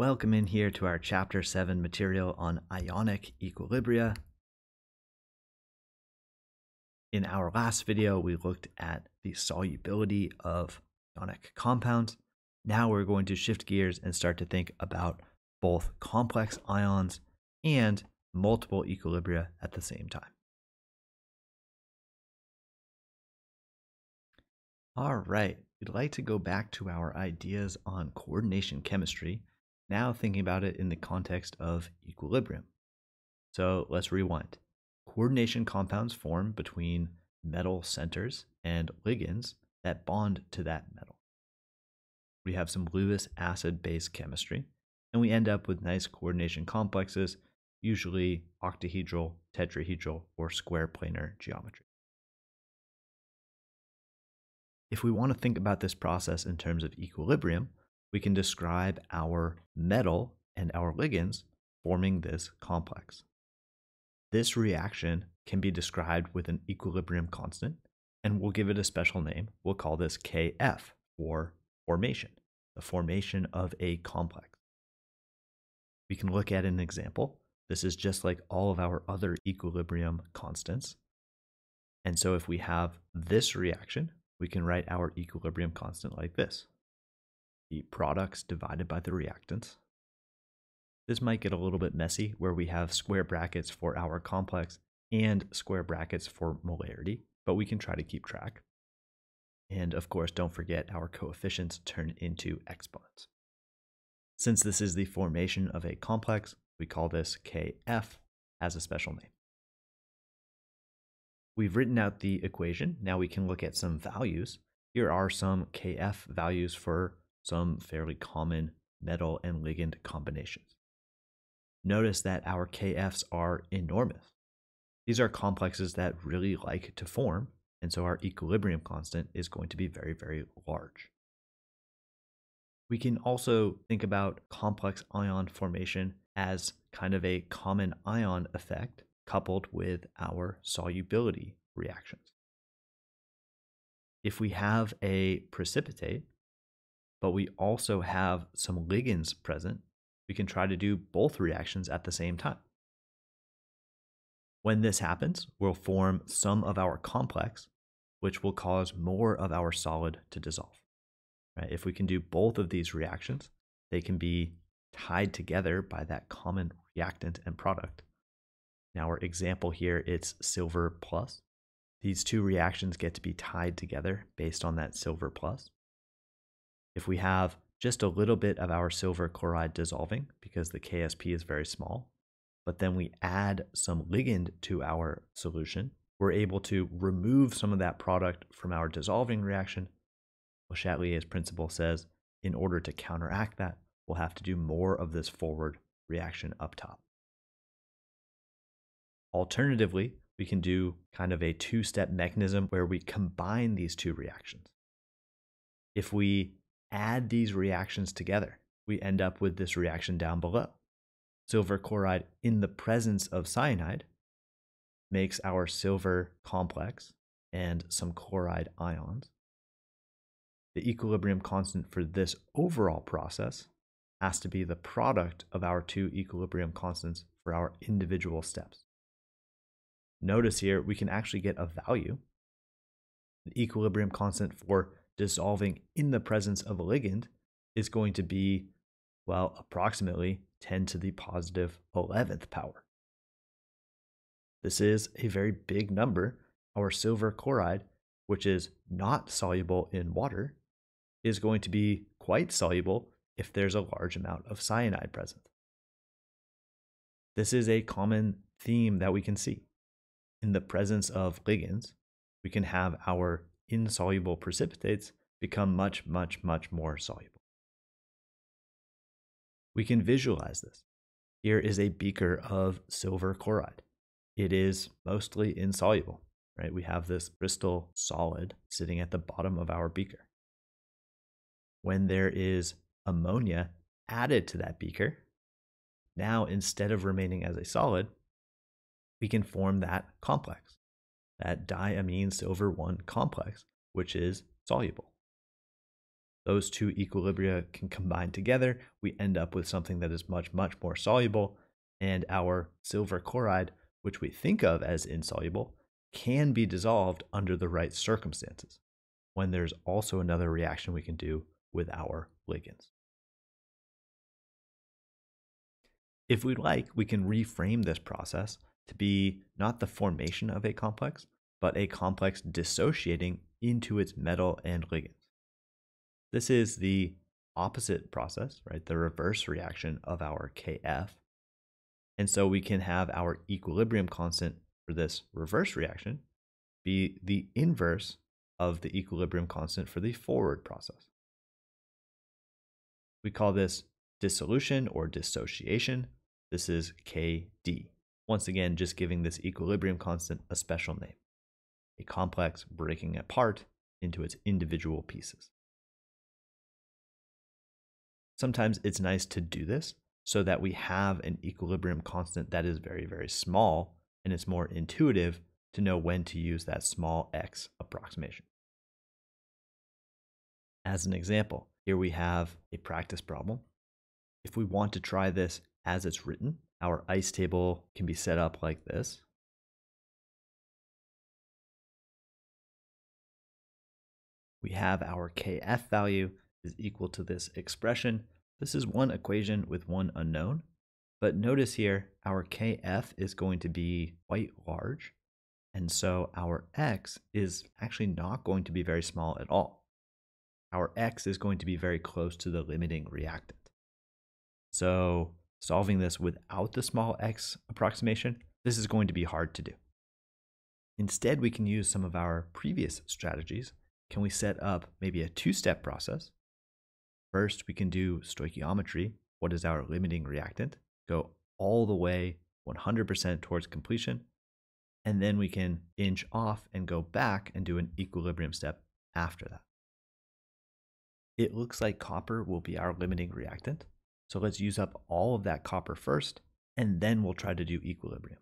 Welcome in here to our Chapter 7 material on ionic equilibria. In our last video, we looked at the solubility of ionic compounds. Now we're going to shift gears and start to think about both complex ions and multiple equilibria at the same time. All right, we'd like to go back to our ideas on coordination chemistry now thinking about it in the context of equilibrium. So let's rewind. Coordination compounds form between metal centers and ligands that bond to that metal. We have some Lewis acid base chemistry, and we end up with nice coordination complexes, usually octahedral, tetrahedral, or square planar geometry. If we want to think about this process in terms of equilibrium, we can describe our metal and our ligands forming this complex. This reaction can be described with an equilibrium constant, and we'll give it a special name. We'll call this Kf for formation, the formation of a complex. We can look at an example. This is just like all of our other equilibrium constants. And so if we have this reaction, we can write our equilibrium constant like this the products divided by the reactants. This might get a little bit messy where we have square brackets for our complex and square brackets for molarity, but we can try to keep track. And of course, don't forget our coefficients turn into exponents. Since this is the formation of a complex, we call this Kf as a special name. We've written out the equation. Now we can look at some values. Here are some Kf values for some fairly common metal and ligand combinations. Notice that our KFs are enormous. These are complexes that really like to form, and so our equilibrium constant is going to be very, very large. We can also think about complex ion formation as kind of a common ion effect coupled with our solubility reactions. If we have a precipitate, but we also have some ligands present, we can try to do both reactions at the same time. When this happens, we'll form some of our complex, which will cause more of our solid to dissolve. Right? If we can do both of these reactions, they can be tied together by that common reactant and product. Now, our example here, it's silver plus. These two reactions get to be tied together based on that silver plus if we have just a little bit of our silver chloride dissolving because the KSP is very small, but then we add some ligand to our solution, we're able to remove some of that product from our dissolving reaction. Le Chatelier's principle says in order to counteract that, we'll have to do more of this forward reaction up top. Alternatively, we can do kind of a two step mechanism where we combine these two reactions. If we add these reactions together, we end up with this reaction down below. Silver chloride in the presence of cyanide makes our silver complex and some chloride ions. The equilibrium constant for this overall process has to be the product of our two equilibrium constants for our individual steps. Notice here we can actually get a value. The equilibrium constant for dissolving in the presence of a ligand is going to be, well, approximately 10 to the positive 11th power. This is a very big number. Our silver chloride, which is not soluble in water, is going to be quite soluble if there's a large amount of cyanide present. This is a common theme that we can see. In the presence of ligands, we can have our insoluble precipitates become much, much, much more soluble. We can visualize this. Here is a beaker of silver chloride. It is mostly insoluble, right? We have this crystal solid sitting at the bottom of our beaker. When there is ammonia added to that beaker, now instead of remaining as a solid, we can form that complex, that diamine silver 1 complex, which is soluble. Those two equilibria can combine together. We end up with something that is much, much more soluble. And our silver chloride, which we think of as insoluble, can be dissolved under the right circumstances when there's also another reaction we can do with our ligands. If we'd like, we can reframe this process to be not the formation of a complex, but a complex dissociating into its metal and ligands. This is the opposite process, right? The reverse reaction of our Kf. And so we can have our equilibrium constant for this reverse reaction be the inverse of the equilibrium constant for the forward process. We call this dissolution or dissociation. This is Kd. Once again, just giving this equilibrium constant a special name, a complex breaking apart into its individual pieces. Sometimes it's nice to do this so that we have an equilibrium constant that is very, very small and it's more intuitive to know when to use that small x approximation. As an example, here we have a practice problem. If we want to try this as it's written, our ice table can be set up like this. We have our kf value is equal to this expression. This is one equation with one unknown, but notice here our kf is going to be quite large, and so our x is actually not going to be very small at all. Our x is going to be very close to the limiting reactant. So solving this without the small x approximation, this is going to be hard to do. Instead, we can use some of our previous strategies. Can we set up maybe a two-step process First, we can do stoichiometry. What is our limiting reactant? Go all the way 100% towards completion. And then we can inch off and go back and do an equilibrium step after that. It looks like copper will be our limiting reactant. So let's use up all of that copper first, and then we'll try to do equilibrium.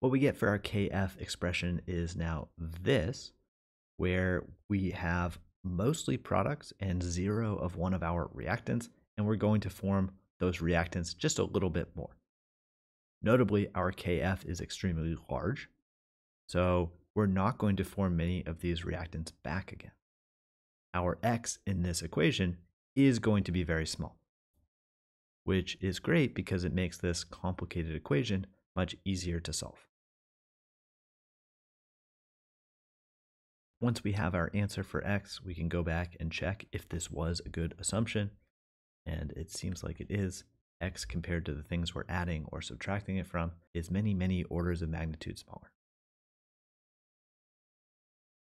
What we get for our kf expression is now this, where we have mostly products and zero of one of our reactants, and we're going to form those reactants just a little bit more. Notably, our kf is extremely large, so we're not going to form many of these reactants back again. Our x in this equation is going to be very small, which is great because it makes this complicated equation much easier to solve. Once we have our answer for x, we can go back and check if this was a good assumption. And it seems like it is. x compared to the things we're adding or subtracting it from is many, many orders of magnitude smaller.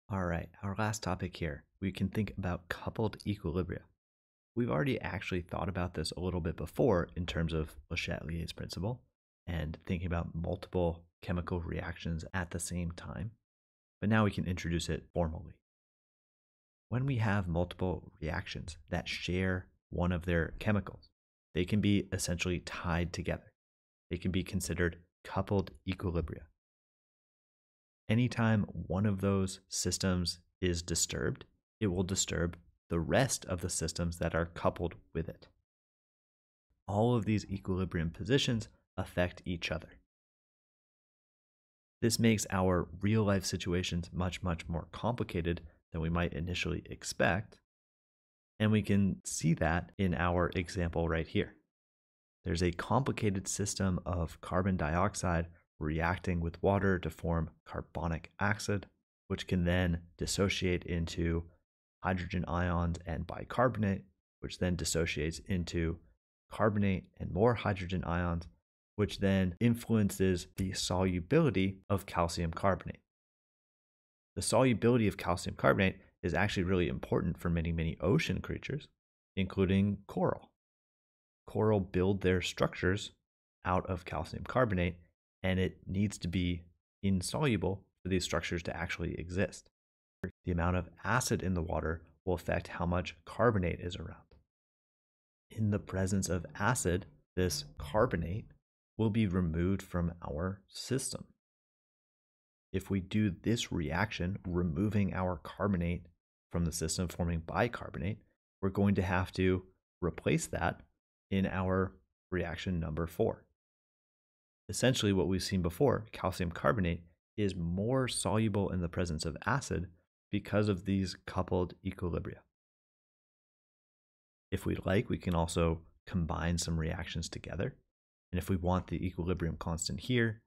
All right, our last topic here, we can think about coupled equilibria. We've already actually thought about this a little bit before in terms of Le Chatelier's principle and thinking about multiple chemical reactions at the same time but now we can introduce it formally. When we have multiple reactions that share one of their chemicals, they can be essentially tied together. They can be considered coupled equilibria. Anytime one of those systems is disturbed, it will disturb the rest of the systems that are coupled with it. All of these equilibrium positions affect each other. This makes our real life situations much, much more complicated than we might initially expect. And we can see that in our example right here. There's a complicated system of carbon dioxide reacting with water to form carbonic acid, which can then dissociate into hydrogen ions and bicarbonate, which then dissociates into carbonate and more hydrogen ions, which then influences the solubility of calcium carbonate. The solubility of calcium carbonate is actually really important for many, many ocean creatures, including coral. Coral build their structures out of calcium carbonate, and it needs to be insoluble for these structures to actually exist. The amount of acid in the water will affect how much carbonate is around. In the presence of acid, this carbonate will be removed from our system. if we do this reaction, removing our carbonate from the system, forming bicarbonate, we're going to have to replace that in our reaction number four. Essentially, what we've seen before, calcium carbonate is more soluble in the presence of acid because of these coupled equilibria. If we'd like, we can also combine some reactions together. And if we want the equilibrium constant here,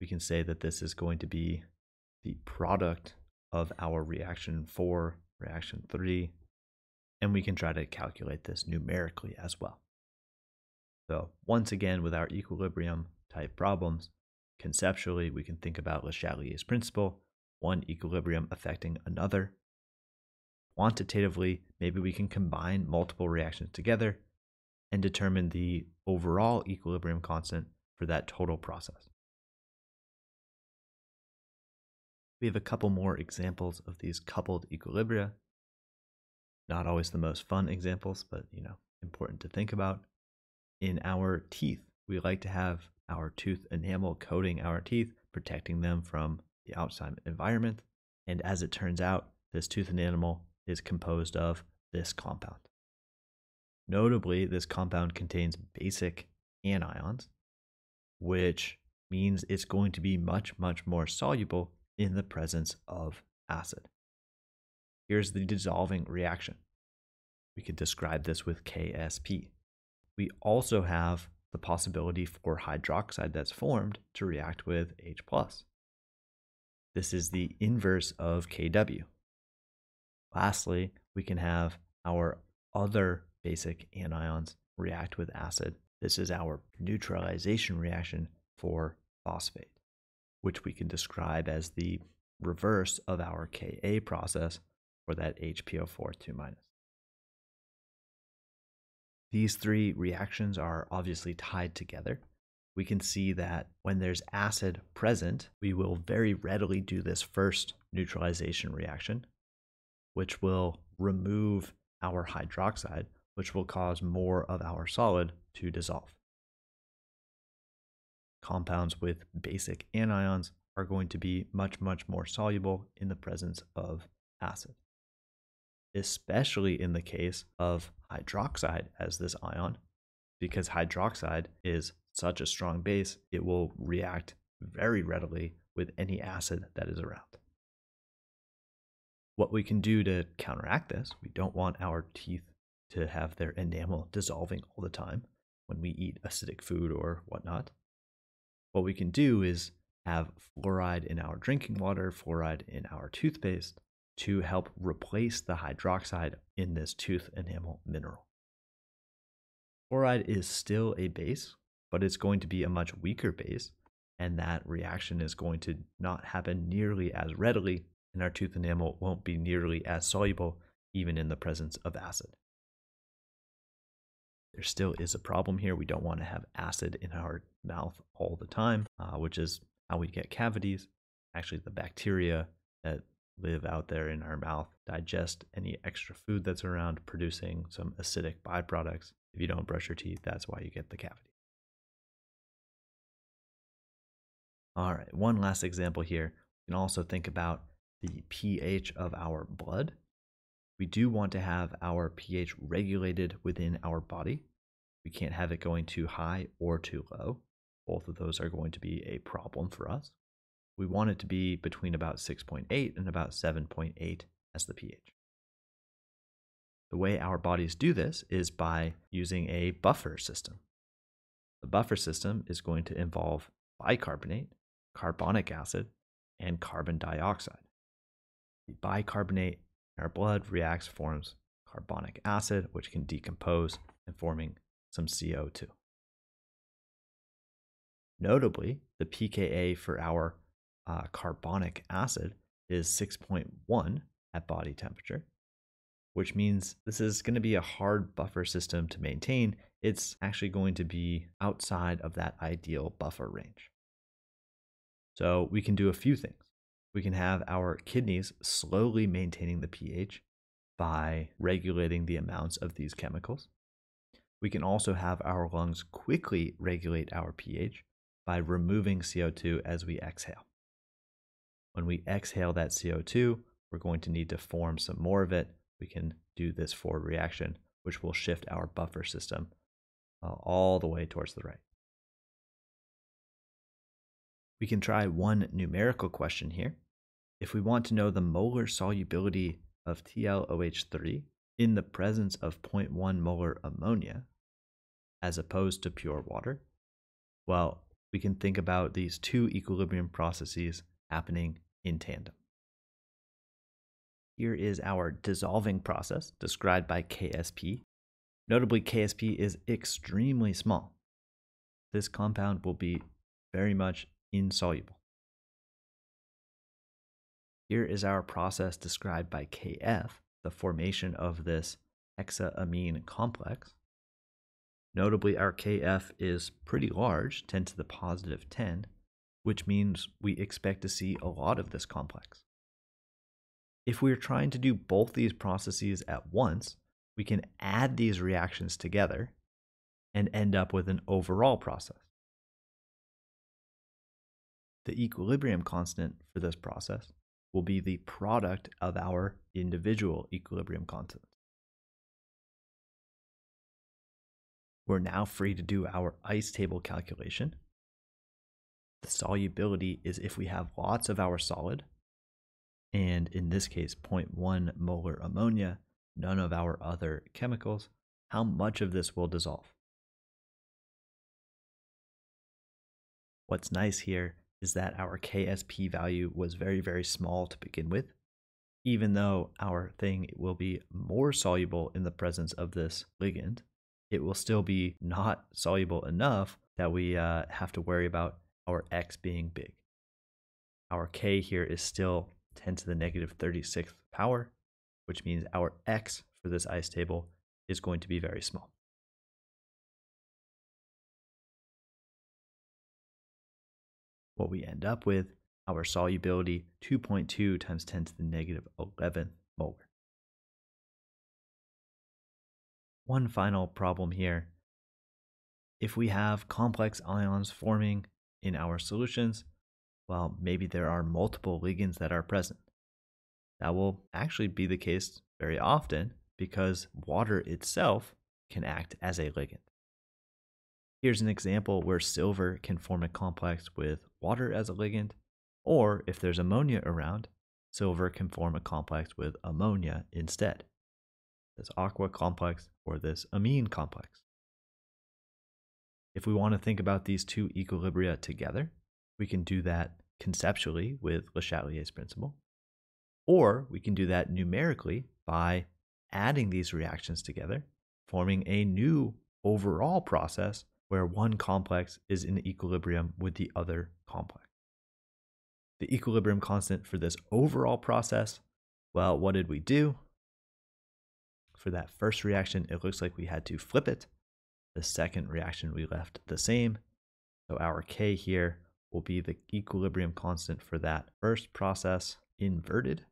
we can say that this is going to be the product of our reaction 4, reaction 3, and we can try to calculate this numerically as well. So once again, with our equilibrium type problems, conceptually, we can think about Le Chatelier's principle, one equilibrium affecting another. Quantitatively, maybe we can combine multiple reactions together and determine the overall equilibrium constant for that total process. We have a couple more examples of these coupled equilibria. Not always the most fun examples, but you know, important to think about. In our teeth, we like to have our tooth enamel coating our teeth, protecting them from the outside environment. And as it turns out, this tooth enamel is composed of this compound. Notably, this compound contains basic anions, which means it's going to be much, much more soluble in the presence of acid. Here's the dissolving reaction. We could describe this with KSP. We also have the possibility for hydroxide that's formed to react with H+. This is the inverse of Kw. Lastly, we can have our other basic anions react with acid. This is our neutralization reaction for phosphate which we can describe as the reverse of our Ka process for that HPO4 2 minus. These three reactions are obviously tied together. We can see that when there's acid present, we will very readily do this first neutralization reaction, which will remove our hydroxide, which will cause more of our solid to dissolve compounds with basic anions are going to be much, much more soluble in the presence of acid, especially in the case of hydroxide as this ion, because hydroxide is such a strong base, it will react very readily with any acid that is around. What we can do to counteract this, we don't want our teeth to have their enamel dissolving all the time when we eat acidic food or whatnot. What we can do is have fluoride in our drinking water, fluoride in our toothpaste to help replace the hydroxide in this tooth enamel mineral. Fluoride is still a base, but it's going to be a much weaker base, and that reaction is going to not happen nearly as readily, and our tooth enamel won't be nearly as soluble even in the presence of acid. There still is a problem here. We don't want to have acid in our mouth all the time, uh, which is how we get cavities. Actually, the bacteria that live out there in our mouth digest any extra food that's around, producing some acidic byproducts. If you don't brush your teeth, that's why you get the cavity. All right, one last example here. You can also think about the pH of our blood. We do want to have our pH regulated within our body. We can't have it going too high or too low. Both of those are going to be a problem for us. We want it to be between about 6.8 and about 7.8 as the pH. The way our bodies do this is by using a buffer system. The buffer system is going to involve bicarbonate, carbonic acid, and carbon dioxide. The bicarbonate our blood reacts, forms carbonic acid, which can decompose and forming some CO2. Notably, the pKa for our uh, carbonic acid is 6.1 at body temperature, which means this is going to be a hard buffer system to maintain. It's actually going to be outside of that ideal buffer range. So we can do a few things. We can have our kidneys slowly maintaining the pH by regulating the amounts of these chemicals. We can also have our lungs quickly regulate our pH by removing CO2 as we exhale. When we exhale that CO2, we're going to need to form some more of it. We can do this forward reaction, which will shift our buffer system uh, all the way towards the right. We can try one numerical question here. If we want to know the molar solubility of TlOH3 in the presence of 0.1 molar ammonia, as opposed to pure water, well, we can think about these two equilibrium processes happening in tandem. Here is our dissolving process described by KSP. Notably, KSP is extremely small. This compound will be very much insoluble. Here is our process described by KF, the formation of this hexaamine complex. Notably, our KF is pretty large, 10 to the positive 10, which means we expect to see a lot of this complex. If we're trying to do both these processes at once, we can add these reactions together and end up with an overall process. The equilibrium constant for this process will be the product of our individual equilibrium constants. We're now free to do our ice table calculation. The solubility is if we have lots of our solid, and in this case 0.1 molar ammonia, none of our other chemicals, how much of this will dissolve. What's nice here is that our KSP value was very, very small to begin with, even though our thing will be more soluble in the presence of this ligand, it will still be not soluble enough that we uh, have to worry about our X being big. Our K here is still 10 to the negative 36th power, which means our X for this ice table is going to be very small. What we end up with, our solubility 2.2 times 10 to the negative 11 molar. One final problem here. If we have complex ions forming in our solutions, well, maybe there are multiple ligands that are present. That will actually be the case very often because water itself can act as a ligand. Here's an example where silver can form a complex with water as a ligand, or if there's ammonia around, silver can form a complex with ammonia instead this aqua complex or this amine complex. If we want to think about these two equilibria together, we can do that conceptually with Le Chatelier's principle, or we can do that numerically by adding these reactions together, forming a new overall process where one complex is in equilibrium with the other complex. The equilibrium constant for this overall process, well, what did we do? For that first reaction, it looks like we had to flip it. The second reaction, we left the same. So our K here will be the equilibrium constant for that first process inverted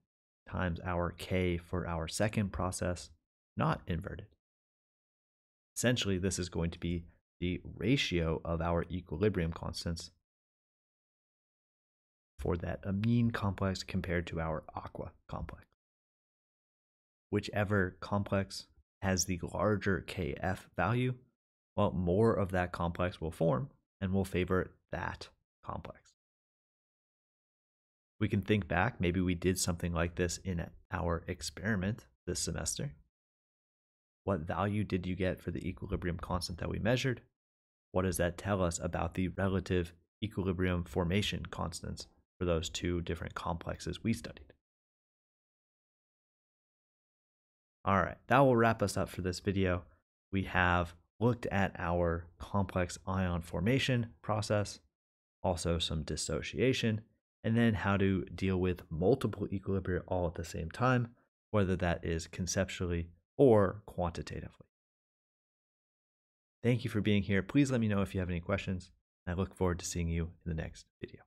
times our K for our second process not inverted. Essentially, this is going to be the ratio of our equilibrium constants for that amine complex compared to our aqua complex whichever complex has the larger kf value, well, more of that complex will form and will favor that complex. We can think back, maybe we did something like this in our experiment this semester. What value did you get for the equilibrium constant that we measured? What does that tell us about the relative equilibrium formation constants for those two different complexes we studied? All right, that will wrap us up for this video. We have looked at our complex ion formation process, also some dissociation, and then how to deal with multiple equilibria all at the same time, whether that is conceptually or quantitatively. Thank you for being here. Please let me know if you have any questions. I look forward to seeing you in the next video.